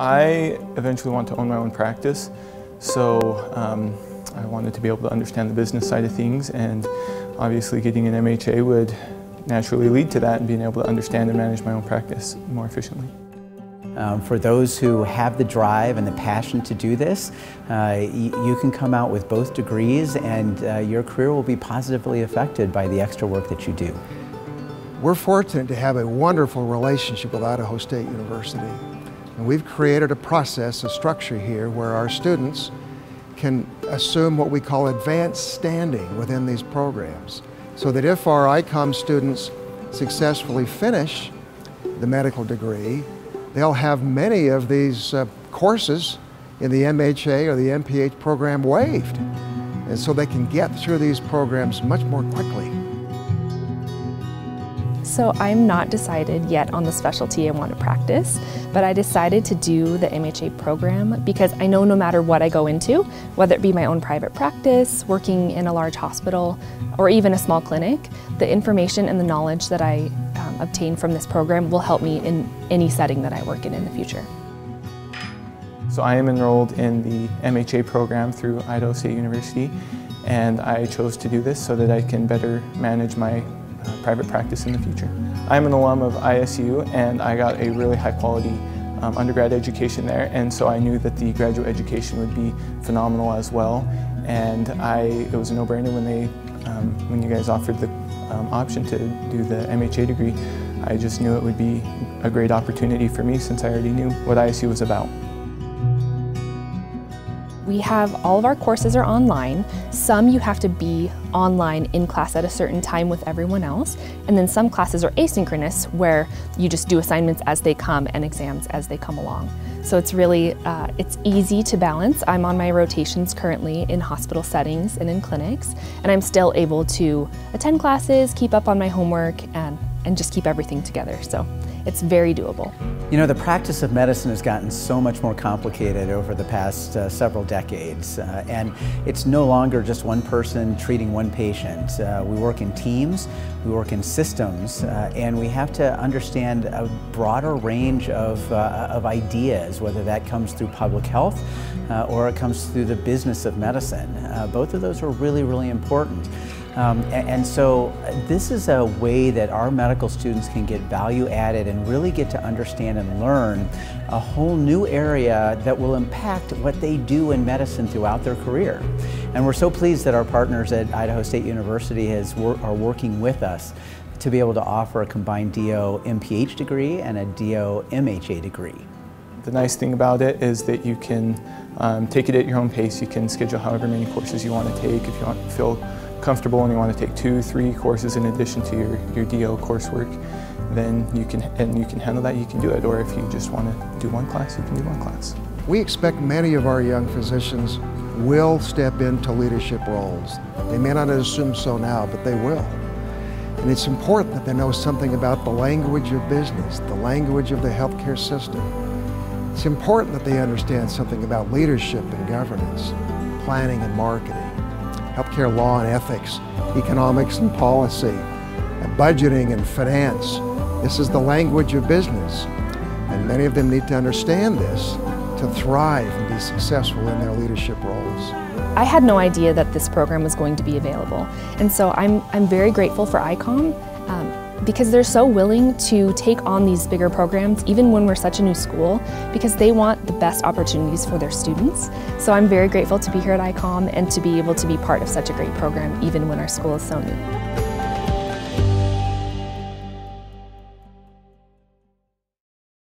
I eventually want to own my own practice, so um, I wanted to be able to understand the business side of things and obviously getting an MHA would naturally lead to that and being able to understand and manage my own practice more efficiently. Um, for those who have the drive and the passion to do this, uh, you can come out with both degrees and uh, your career will be positively affected by the extra work that you do. We're fortunate to have a wonderful relationship with Idaho State University. And we've created a process, a structure here where our students can assume what we call advanced standing within these programs. So that if our ICOM students successfully finish the medical degree, they'll have many of these uh, courses in the MHA or the MPH program waived. And so they can get through these programs much more quickly. So I'm not decided yet on the specialty I want to practice, but I decided to do the MHA program because I know no matter what I go into, whether it be my own private practice, working in a large hospital, or even a small clinic, the information and the knowledge that I um, obtain from this program will help me in any setting that I work in in the future. So I am enrolled in the MHA program through Idaho State University and I chose to do this so that I can better manage my uh, private practice in the future. I'm an alum of ISU and I got a really high quality um, undergrad education there and so I knew that the graduate education would be phenomenal as well and I, it was a no-brainer when they um, when you guys offered the um, option to do the MHA degree I just knew it would be a great opportunity for me since I already knew what ISU was about. We have all of our courses are online. Some you have to be online in class at a certain time with everyone else. And then some classes are asynchronous where you just do assignments as they come and exams as they come along. So it's really, uh, it's easy to balance. I'm on my rotations currently in hospital settings and in clinics, and I'm still able to attend classes, keep up on my homework, and, and just keep everything together. So it's very doable. You know, the practice of medicine has gotten so much more complicated over the past uh, several decades, uh, and it's no longer just one person treating one patient. Uh, we work in teams, we work in systems, uh, and we have to understand a broader range of, uh, of ideas, whether that comes through public health uh, or it comes through the business of medicine. both of those are really, really important. Um, and, so this is a way that our medical students can get value added and really get to understand and learn a whole new area that will impact what they do in medicine throughout their career. And we're so pleased that our partners at Idaho State University has, are working with us to be able to offer a combined DO MPH degree and a DO MHA degree. The nice thing about it is that you can um, take it at your own pace. You can schedule however many courses you want to take if you want to feel comfortable and you want to take two, three courses in addition to your, your DO coursework, then you can, and you can handle that, you can do it. Or if you just want to do one class, you can do one class. We expect many of our young physicians will step into leadership roles. They may not assume so now, but they will. And it's important that they know something about the language of business, the language of the healthcare system. It's important that they understand something about leadership and governance, planning and marketing healthcare law and ethics, economics and policy, budgeting and finance. This is the language of business. And many of them need to understand this to thrive and be successful in their leadership roles. I had no idea that this program was going to be available. And so I'm, I'm very grateful for ICOM. Um, because they're so willing to take on these bigger programs even when we're such a new school because they want the best opportunities for their students. So I'm very grateful to be here at ICOM and to be able to be part of such a great program even when our school is so new.